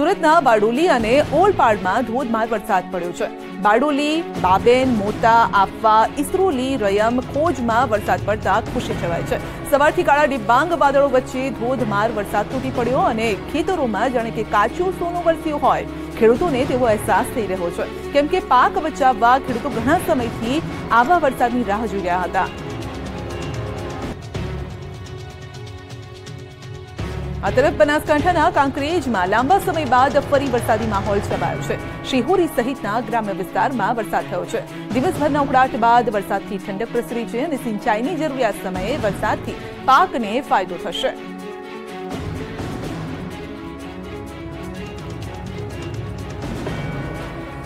સુરતના બારડોલી અને ઓલપાડમાં ધોધમાર વરસાદ પડ્યો છે. બારડોલી, બાબેન મોતા આપવા ઇસરોલી, રયમ, ખોજમાં વરસાદ પડતા ખુશી છવાય છે. સવારથી કાળા ડિબાંગ વાદળો વચ્ચે ધોધમાર વરસાદ તૂટી પડ્યો અને ખેતરોમાં જાણે કે કાચું સોનું વરસ્યું હોય. ખેડૂતોને તેવો અહેસાસ થઈ રહ્યો છે. કેમ કે પાક બચાવવા ખેડૂતો ઘણા સમયથી આવા વરસાદની રાહ જોઈ રહ્યા હતા. આ તરફ બનાસકાંઠાના કાંકરેજમાં લાંબા સમય બાદ ફરી વરસાદી માહોલ છવાયો છે. શિહોરી સહિતના ગ્રામ્ય વિસ્તારમાં વરસાદ થયો છે. દિવસભરના ઉકળાટ બાદ વરસાદથી ઠંડક પ્રસરી છે અને સિંચાઈની જરૂરિયાત સમયે વરસાદથી પાકને ફાયદો થશે.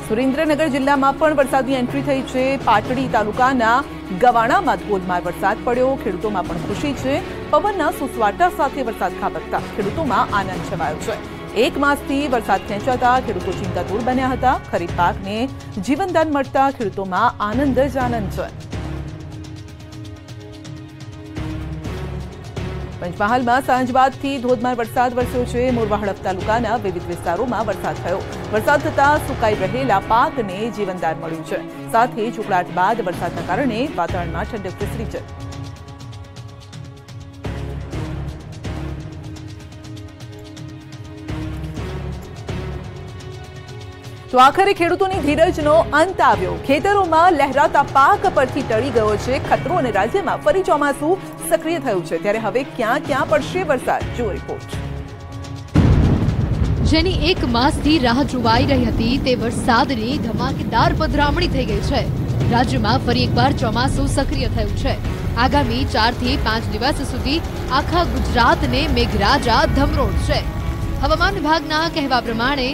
સુરેન્દ્રનગર જિલ્લામાં પણ વરસાદની એન્ટ્રી થઈ છે. પાટડી તાલુકાના ગવાણામાં ધોધમાર વરસાદ પડ્યો. ખેડૂતોમાં પણ ખુશી છે. પવનના સુસવાટા સાથે વરસાદ ખાબકતા. ખેડૂતોમાં આનંદ છવાયો છે. એક માસથી વરસાદ ખેંચાતા ખેડૂતો ચિંતાતુર બન્યા હતા. ખરીફ પાકને જીવનદાન મળતા ખેડૂતોમાં આનંદ જ આનંદ છે. પંચમહાલમાં સાંજ બાદથી ધોધમાર વરસાદ વરસ્યો છે. મોરવા હડફ તાલુકાના વિવિધ વિસ્તારોમાં વરસાદ થયો. વરસાદ થતાં સુકાઈ રહેલા પાકને જીવનદાર મળ્યું છે. સાથે જ બાદ વરસાદના કારણે વાતાવરણમાં ઠંડક પ્રસરી છે. તો આખરે ખેડૂતોની ધીરજનો અંત આવ્યો. ખેતરોમાં લહેરાતા પાક પરથી ટળી ગયો છે. ખતરો અને રાજ્યમાં ફરી ચોમાસું સક્રિય થયું છે. ત્યારે હવે ક્યાં ક્યાં પડશે વરસાદ? જુઓ રિપોર્ટ જેની એક માસથી રાહ જોવાઈ રહી હતી તે વરસાદની ધમાકેદાર પધરામણી થઈ ગઈ છે. રાજ્યમાં ફરી એકવાર ચોમાસું સક્રિય થયું છે. આગામી ચારથી પાંચ દિવસ સુધી આખા ગુજરાતને મેઘરાજા ધમરોળશે હવામાન વિભાગના કહેવા પ્રમાણે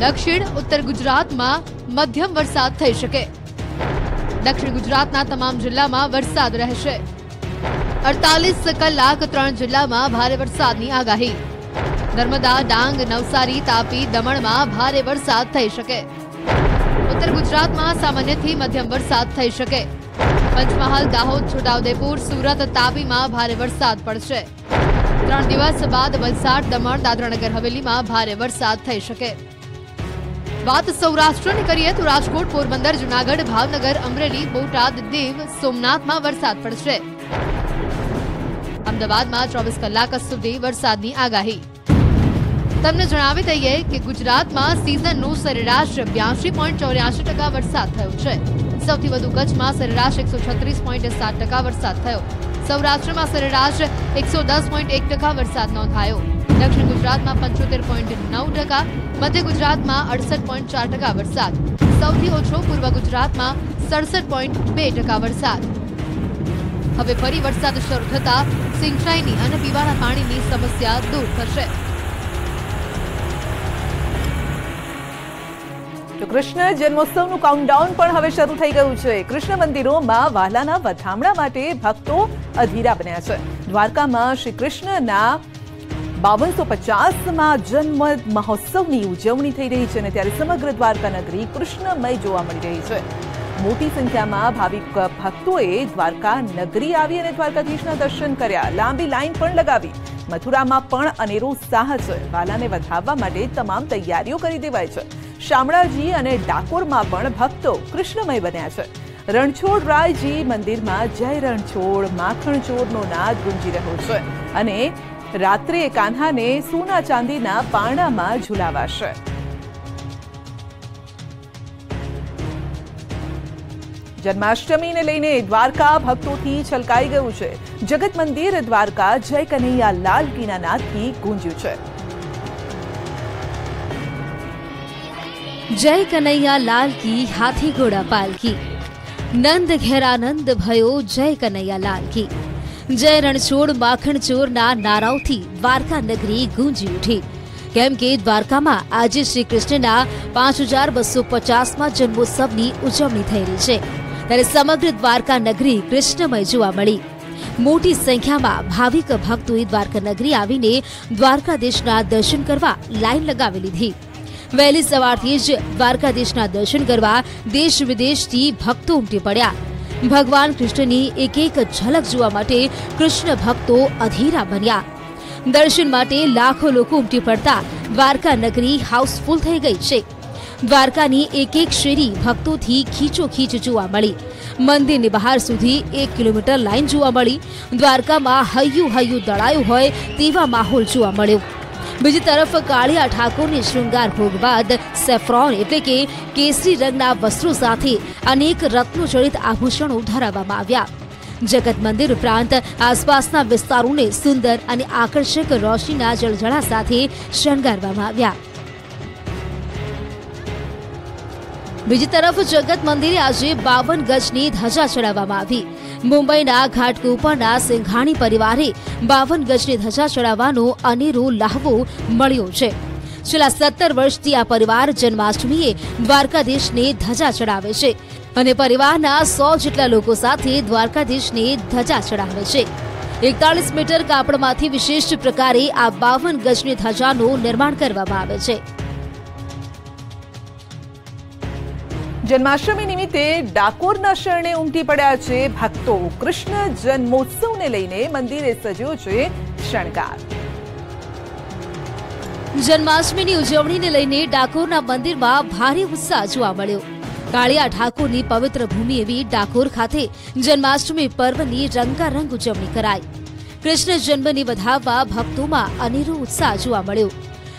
દક્ષિણ ઉત્તર ગુજરાતમાં મધ્યમ વરસાદ થઈ શકે. દક્ષિણ ગુજરાતના તમામ જિલ્લામાં વરસાદ રહેશે. અડતાલીસ કલાક ત્રણ જિલ્લામાં ભારે વરસાદની આગાહી. નર્મદા, ડાંગ, નવસારી, તાપી, દમણમાં ભારે વરસાદ થઈ શકે. ઉત્તર ગુજરાતમાં સામાન્યથી મધ્યમ વરસાદ થઈ શકે. પંચમહાલ, દાહોદ, છોટાઉદેપુર, સુરત, તાપીમાં ભારે વરસાદ પડશે. ત્રણ દિવસ બાદ વલસાડ, દમણ, દાદરાનગર, હવેલીમાં ભારે વરસાદ થઈ શકે. વાત સૌરાષ્ટ્રની કરીએ તો રાજકોટ, પોરબંદર, જુનાગઢ, ભાવનગર, અમરેલી, બોટાદ, દેવ, સોમનાથમાં વરસાદ પડશે. અમદાવાદમાં ચોવીસ કલાક સુધી વરસાદની આગાહી. તમને જણાવી દઈએ કે ગુજરાતમાં સિઝનનું સરેરાશ બ્યાસી પોઈન્ટ ચોર્યાસી ટકા વરસાદ થયો છે. સૌથી વધુ કચ્છમાં સરેરાશ એકસો છત્રીસ પોઈન્ટ સાત ટકા વરસાદ થયો. સૌરાષ્ટ્રમાં સરેરાશ એકસો દસ પોઈન્ટ એક ટકા વરસાદ નોંધાયો. દક્ષિણ ગુજરાતમાં પંચોતેર પોઈન્ટ નવ ટકા, મધ્ય ગુજરાતમાં અડસઠ પોઈન્ટ ચાર ટકા વરસાદ. સૌથી ઓછો પૂર્વ ગુજરાતમાં સડસઠ પોઈન્ટ બે ટકા વરસાદ. હવે ફરી વરસાદ શરૂ થતા સિંચાઈની અને પીવાના પાણીની સમસ્યા દૂર થશે. તો કૃષ્ણ, જન્મોત્સવનું કાઉન્ટડાઉન પણ હવે શરૂ થઈ ગયું છે. કૃષ્ણ મંદિરોમાં વાલાના વધામણા માટે ભક્તો અધીરા બન્યા છે. દ્વારકામાં શ્રી કૃષ્ણના બાવનસો પચાસમાં જન્મ મહોત્સવની ઉજવણી થઈ રહી છે અને ત્યારે સમગ્ર દ્વારકા નગરી કૃષ્ણમય જોવા મળી રહી છે. મોટી સંખ્યામાં ભાવિક ભક્તોએ દ્વારકા નગરી આવી અને દ્વારકાધીશના દર્શન કર્યા. લાંબી લાઈન પણ લગાવી. મથુરામાં પણ અનેરો ઉત્સાહ છે. વાલાને વધાવવા માટે તમામ તૈયારીઓ કરી દેવાય છે. શામળાજી અને ડાકોરમાં પણ ભક્તો કૃષ્ણમય બન્યા છે. રણછોડ રાયજી મંદિરમાં જય રણછોડ માખણ ચોરનો નાદ ગુંજી રહ્યો છે. અને રાત્રે કાન્હાને સોના ચાંદીના પારણામાં ઝુલાવાશે. જન્માષ્ટમીને લઈને દ્વારકા ભક્તોથી છલકાઈ ગયું છે. જગત મંદિર દ્વારકા જય કનૈયા લાલ કીના ગુંજ્યું છે. જય કનૈયા લાલ કી હાથી ઘોડા પાલકી નંદ ઘેરાનંદ ભયો જય કનૈયા લાલ કી. જય રણછોડ માખણ ચોરના નારાઓથી દ્વારકા નગરી ગુંજી ઉઠી. કેમ કે દ્વારકામાં આજે શ્રી કૃષ્ણના પાંચ હજાર બસો પચાસમાં જન્મોત્સવની ઉજવણી થયેલી છે. ત્યારે સમગ્ર દ્વારકા નગરી કૃષ્ણમય જોવા મળી. મોટી સંખ્યામાં ભાવિક ભક્તોએ દ્વારકા નગરી આવીને દ્વારકાધીશના દર્શન કરવા લાઈન લગાવી લીધી. વહેલી સવારથી જ દ્વારકાધીશના દર્શન કરવા દેશ વિદેશથી ભક્તો ઉમટી પડ્યા. ભગવાન કૃષ્ણની એક એક ઝલક જોવા માટે કૃષ્ણ ભક્તો અધીરા બન્યા. દર્શન માટે લાખો લોકો ઉમટી પડતા દ્વારકા નગરી હાઉસફુલ થઈ ગઈ છે. દ્વારકાની એક એક શેરી ભક્તોથી ખીચોખીચ જોવા મળી. મંદિરની બહાર સુધી એક કિલોમીટર લાઈન જોવા મળી. દ્વારકામાં હૈયું હૈયું દળાયું હોય તેવા માહોલ જોવા મળ્યો. બીજી તરફ કાળિયા ઠાકોરની શૃંગાર ભોગ બાદ સેફ્રોન એટલે કે કેસરી રંગના વસ્ત્રો સાથે અનેક રત્નો જડિત આભૂષણો ધરાવવામાં આવ્યા. જગત મંદિર ઉપરાંત આસપાસના વિસ્તારોને સુંદર અને આકર્ષક રોશનીના જળઝળા સાથે શણગારવામાં આવ્યા. બીજી તરફ જગત મંદિરે આજે બાવન ગજની ધજા ચડાવવામાં આવી. મુંબઈના ઘાટકોપરના સિંઘાણી પરિવારે બાવન ગજની ધજા ચડાવવાનો અનેરો લાહવો મળ્યો છે. છેલ્લા સત્તર વર્ષથી આ પરિવાર જન્માષ્ટમીએ દ્વારકાધીશને ધજા ચડાવે છે અને પરિવારના સો જેટલા લોકો સાથે દ્વારકાધીશને ધજા ચડાવે છે. એકતાલીસ મીટર કાપડમાંથી વિશિષ્ટ પ્રકારે આ બાવન ગજની ધજાનું નિર્માણ કરવામાં આવે છે. જન્માષ્ટમી નિમિત્તે ડાકોરના શરણે ઉમટી પડ્યા છે ભક્તો. કૃષ્ણ જન્મોત્સવને લઈને મંદિરે સજ્યો છે શણગાર. જન્માષ્ટમીની ઉજવણીને લઈને ડાકોરના મંદિરમાં ભારે ઉત્સાહ જોવા મળ્યો. કાળિયા ઠાકોરની પવિત્ર ભૂમિ એવી ડાકોર ખાતે જન્માષ્ટમી પર્વની રંગારંગ ઉજવણી કરાઈ. કૃષ્ણ જન્મની વધાવવા ભક્તોમાં અનેરો ઉત્સાહ જોવા મળ્યો.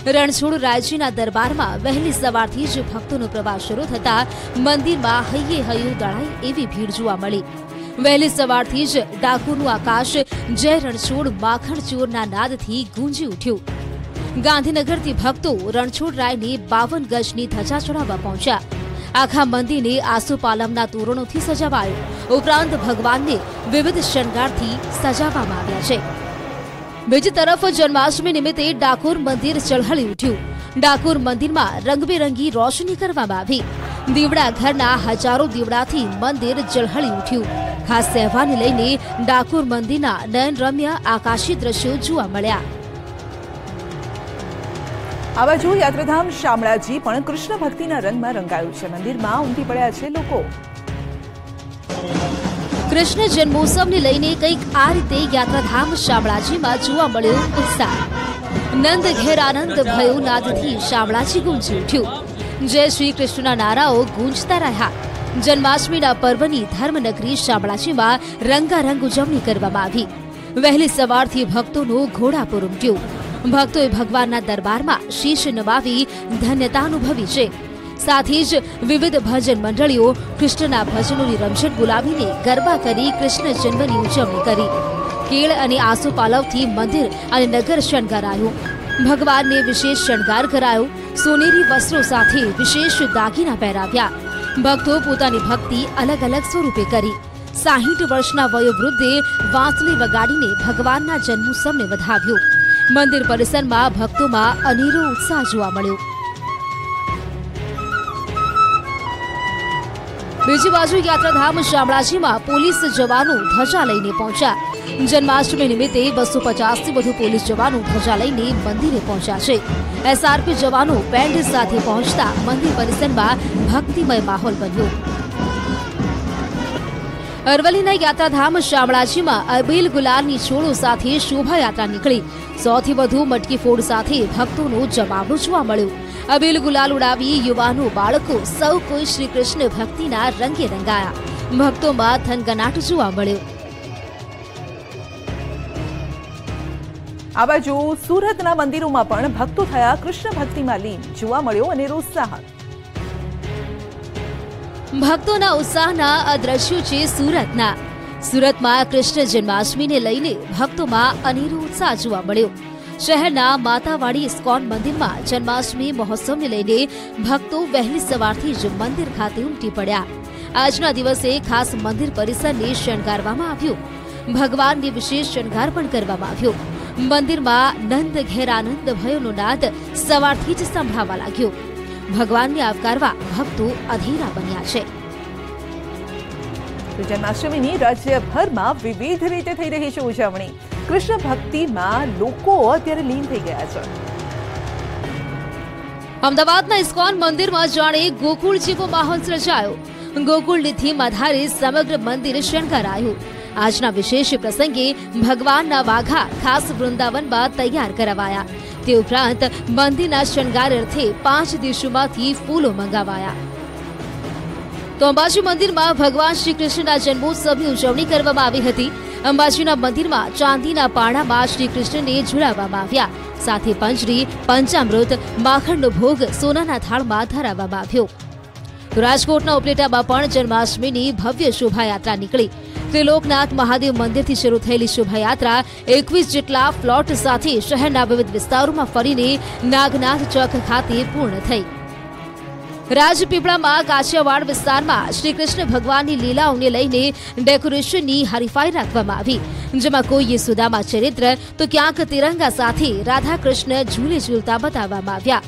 રણછોડ રાયજીના દરબારમાં વહેલી સવારથી જ ભક્તોનો પ્રવાસ શરૂ થતા મંદિરમાં હૈયે હૈયું દળાય એવી ભીડ જોવા મળી. વહેલી સવારથી જ ડાકોરનું આકાશ જય રણછોડ માખણ ચોરના નાદથી ગુંજી ઉઠ્યું. ગાંધીનગરથી ભક્તો રણછોડ રાયની બાવન ગજની ધજા ચડાવવા પહોંચ્યા. આખા મંદિરને આસુપાલમના તોરણોથી સજાવાયું. ઉપરાંત ભગવાનને વિવિધ શણગારથી સજાવવામાં આવ્યા છે. બીજી તરફ જન્માષ્ટમી નિમિત્તે ડાકોર મંદિર ચળહળી ઉઠ્યું. ડાકોર મંદિરમાં રંગબેરંગી રોશની કરવામાં આવી. દીવડા ઘરના હજારો દીવડાથી મંદિર ચળહળી ઉઠ્યું. ખાસ તહેવારને લઈને ડાકોર મંદિરના નયનરમ્ય આકાશી દ્રશ્યો જોવા મળ્યા. આ બાજુ યાત્રાધામ શામળાજી પણ કૃષ્ણ ભક્તિના રંગમાં રંગાયું છે. મંદિરમાં ઉમટી પડ્યા છે લોકો. કૃષ્ણ જન્મોત્સવને લઈને કંઈક આ રીતે યાત્રાધામ શામળાજીમાં જોવા મળ્યો ઉત્સાહ. નંદ ઘેર આનંદ ભયો નાદથી શામળાજી ગુંજી ઉઠ્યું. જય શ્રી કૃષ્ણના નારાઓ ગુંજતા રહ્યા. જન્માષ્ટમીના પર્વની ધર્મનગરી શામળાજીમાં રંગારંગ ઉજવણી કરવામાં આવી. વહેલી સવારથી ભક્તોનો ઘોડાપુર ઉમટ્યું. ભક્તોએ ભગવાનના દરબારમાં શીશ નમાવી ધન્યતા અનુભવી છે. સાથે જ વિવિધ ભજન મંડળીઓ કૃષ્ણના ભજનોની રમઝટ બોલાવીને ગરબા કરી કૃષ્ણ જન્મની ઉજવણી કરી. કેળ અને આસોપાલવથી મંદિર અને નગર શણગારાયું. ભગવાનને વિશેષ શણગાર કરાયો. સોનેરી વસ્ત્રો સાથે વિશેષ દાગીના પહેરાવ્યા. ભક્તો પોતાની ભક્તિ અલગ અલગ સ્વરૂપે કરી. સાહીઠ વર્ષના વયોવૃદ્ધે વાંસલી વગાડીને ભગવાનના જન્મોત્સવને વધાવ્યો. મંદિર પરિસરમાં ભક્તોમાં અનેરો ઉત્સાહ જોવા મળ્યો. બીજી બાજુ યાત્રાધામ શામળાજીમાં પોલીસ જવાનો ધજા લઈને પહોંચ્યા. જન્માષ્ટમી નિમિત્તે બસો પચાસથી વધુ પોલીસ જવાનો ધજા લઈને મંદિરે પહોંચ્યા છે. એસઆરપી જવાનો બેન્ડ સાથે પહોંચતા મંદિર પરિસરમાં ભક્તિમય માહોલ બન્યો. અરવલ્લીના યાત્રાધામ શામળાજીમાં અબીલ ગુલાલની છોડો સાથે શોભાયાત્રા નીકળી. સૌથી વધુ મટકી ફોડ સાથે ભક્તોનો જમાવડો જોવા મળ્યો. અબીલ ગુલાલ ઉડાવી યુવાનો બાળકો સૌ કોઈ શ્રી કૃષ્ણ ભક્તિના રંગે રંગાયા. ભક્તોમાં થનગનાટ જોવા મળ્યો. આ બાજુ સુરતના મંદિરોમાં પણ ભક્તો થયા કૃષ્ણ ભક્તિમાં લીન જોવા મળ્યો અને ઉત્સાહ ભક્તોના ઉત્સાહના આ દ્રશ્યો છે સુરતના. સુરતમાં કૃષ્ણ જન્માષ્ટમીને લઈને ભક્તોમાં અનેરો ઉત્સાહ જોવા મળ્યો. શહેરના માતાવાડી ઇસ્કોન મંદિરમાં જન્માષ્ટમી મહોત્સવને લઈને ભક્તો વહેલી સવારથી જ મંદિર ખાતે ઉમટી પડ્યા. આજના દિવસે ખાસ મંદિર પરિસરને શણગારવામાં આવ્યું. ભગવાનને વિશેષ શણગાર પણ કરવામાં આવ્યો. મંદિરમાં નંદ ઘેર આનંદ ભયોનો નાદ સવારથી જ સંભળાવા લાગ્યો. ભગવાનને આવકારવા ભક્તો અધીરા બન્યા છે. જન્માષ્ટમીની રાજ્યભરમાં વિવિધ રીતે થઈ રહી છે ઉજવણી. કૃષ્ણ ભક્તિમાં લોકો અત્યારે લીન થઈ ગયા છે. અમદાવાદના ઇસ્કોન મંદિરમાં જાણે ગોકુળ જેવો માહોલ સર્જાયો. ગોકુળની થીમ આધારે સમગ્ર મંદિર શણગારાયું. આજના વિશેષ પ્રસંગે ભગવાનના વાઘા ખાસ વૃંદાવનમાં તૈયાર કરાવાયા. તે ઉપરાંત મંદિરના શણગાર અર્થે પાંચ દેશોમાંથી ફૂલો મંગાવાયા. તો અંબાજી મંદિરમાં ભગવાન શ્રી કૃષ્ણના જન્મોત્સવની ઉજવણી કરવામાં આવી હતી. અંબાજીના મંદિરમાં ચાંદીના પાણામાં શ્રી કૃષ્ણને ઝુલાવવામાં આવ્યા. સાથે પંચરી પંચામૃત, માખણનો ભોગ સોનાના થાળમાં ધરાવવામાં આવ્યો. રાજકોટના ઉપલેટામાં પણ જન્માષ્ટમીની ભવ્ય શોભાયાત્રા નીકળી. ત્રિલોકનાથ મહાદેવ મંદિરથી શરૂ થયેલી શોભાયાત્રા એકવીસ જેટલા ફ્લોટ સાથે શહેરના વિવિધ વિસ્તારોમાં ફરીને નાગનાથ ચોક ખાતે પૂર્ણ થઈ. રાજપીપળામાં કાછિયાવાડ વિસ્તારમાં શ્રી કૃષ્ણ ભગવાનની લીલાઓને લઈને ડેકોરેશનની હરીફાઈ રાખવામાં આવી. જેમાં કોઈએ સુદામા ચરિત્ર, તો ક્યાંક તિરંગા સાથે રાધા ઝૂલે ઝૂલતા બતાવવામાં આવ્યા.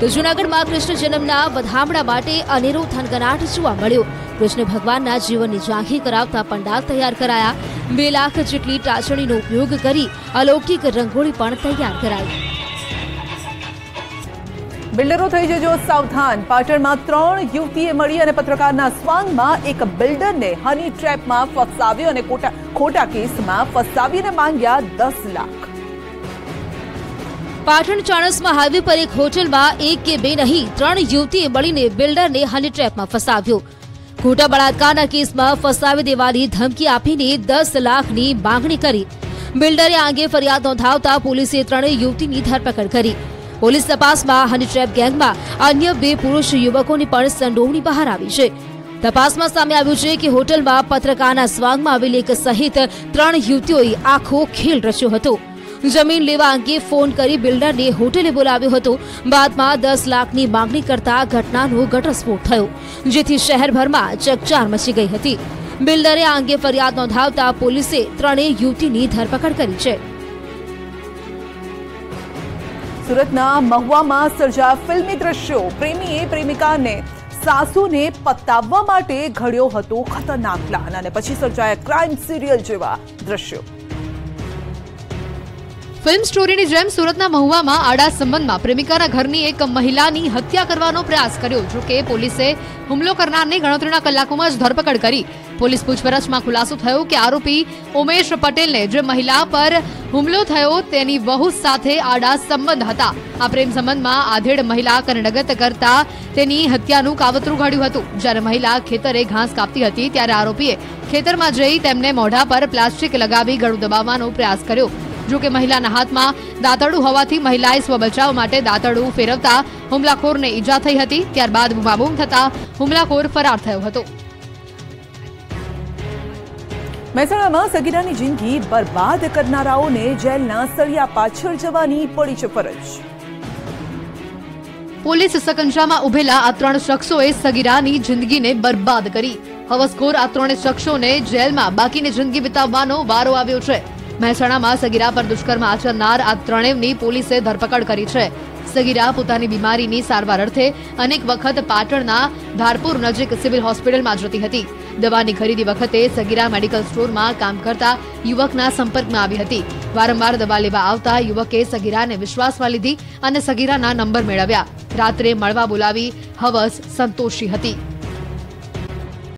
તો જૂનાગઢમાં કૃષ્ણ જન્મના વધામણા માટે અનેરો થનગનાટ જોવા મળ્યો. કૃષ્ણ ભગવાનના જીવનની ઝાંખી કરાવતા પંડાલ તૈયાર કરાયા. બે લાખ જેટલી ટાચણીનો ઉપયોગ કરી અલૌકિક રંગોળી પણ તૈયાર કરાઈ. બિલ્ડરો થઈ જજો સાવધાન. પાટણમાં ત્રણ યુવતીએ મળી અને પત્રકારના સ્વાંગમાં એક બિલ્ડરને હની ટ્રેપમાં ફસાવ્યો અને ખોટા કેસમાં ફસાવીને માંગ્યા દસ લાખ. પાટણ ચાણસમાં હાઈવે પર એક હોટલમાં એક કે બે નહીં, ત્રણ યુવતીએ મળીને બિલ્ડરને હની ટ્રેપમાં ફસાવ્યો. ખોટા બળાત્કારના કેસમાં ફસાવી દેવાની ધમકી આપીને દસ લાખની માંગણી કરી. બિલ્ડરે આ અંગે ફરિયાદ નોંધાવતા પોલીસે ત્રણેય યુવતીની ધરપકડ કરી. પોલીસ તપાસમાં હની ટ્રેપ ગેંગમાં અન્ય બે પુરુષ યુવકોની પણ સંડોવણી બહાર આવી છે. તપાસમાં સામે આવ્યું છે કે હોટલમાં પત્રકારના સ્વાંગમાં આવેલી એક સહિત ત્રણ યુવતીઓએ આખો ખેલ રચ્યો હતો. જમીન લેવા અંગે ફોન કરી બિલ્ડરને હોટેલે બોલાવ્યો હતો. બાદમાં દસ લાખની માંગણી કરતા ઘટનાનો ઘટસ્ફોટ થયો, જેથી શહેરભરમાં ચકચાર મચી ગઈ હતી. બિલ્ડરે આ અંગે ફરિયાદ નોંધાવતા પોલીસે ત્રણેય યુવતીની ધરપકડ કરી છે. સુરતના મહુવામાં સર્જા ફિલ્મી દ્રશ્યો. પ્રેમીએ પ્રેમિકાને સાસુને પતાવવા માટે ઘડ્યો હતો ખતરનાક પ્લાન અને પછી સર્જાયા ક્રાઇમ સિરિયલ જેવા દ્રશ્યો. ફિલ્મ સ્ટોરીની જેમ સુરતના મહુવામાં આડા સંબંધમાં પ્રેમિકાના ઘરની એક મહિલાની હત્યા કરવાનો પ્રયાસ કર્યો જો કે પોલીસે હુમલો કરનારની ગણતરીના કલાકોમાં જ ધરપકડ કરી. પોલીસ પૂછપરછમાં ખુલાસો થયો કે આરોપી ઉમેશ પટેલને જે મહિલા પર હુમલો થયો તેની વહુ સાથે આડા સંબંધ હતા. આ પ્રેમ સંબંધમાં આધેડ મહિલા કર્ણગત કરતા તેની હત્યાનું કાવતરું ઘડ્યું હતું. જ્યારે મહિલા ખેતરે ઘાસ કાપતી હતી ત્યારે આરોપીએ ખેતરમાં જઈ તેમને મોઢા પર પ્લાસ્ટિક લગાવી ગળું દબાવવાનો પ્રયાસ કર્યો. જો કે મહિલાના હાથમાં દાંતડું હોવાથી મહિલાએ સ્વબચાવ માટે દાંતડું ફેરવતા હુમલાખોરને ઈજા થઈ હતી. ત્યારબાદ બૂમાબૂમ થતા હુમલાખોર ફરાર થયો હતો. મહેસાણામાં સગીરાની જિંદગી બરબાદ કરનારાઓને જેલના સળિયા પાછળ જવાની પડી છે ફરજ. પોલીસ સકંજામાં ઉભેલા આ ત્રણ શખ્સોએ સગીરાની જિંદગીને બરબાદ કરી. હવસખોર આ ત્રણ શખ્સોને જેલમાં બાકીની જિંદગી વિતાવવાનો વારો આવ્યો છે. મહેસાણામાં સગીરા પર દુષ્કર્મ આચરનાર આ ત્રણેયની પોલીસે ધરપકડ કરી છે. સગીરા પોતાની બીમારીની સારવાર અર્થે અનેક વખત પાટણના ધારપુર નજીક સિવિલ હોસ્પિટલમાં જતી હતી. દવાની ખરીદી વખતે સગીરા મેડિકલ સ્ટોરમાં કામ કરતા યુવકના સંપર્કમાં આવી હતી. વારંવાર દવા લેવા આવતા યુવકે સગીરાને વિશ્વાસમાં લીધી અને સગીરાના નંબર મેળવ્યા. રાત્રે મળવા બોલાવી હવસ સંતોષી હતી.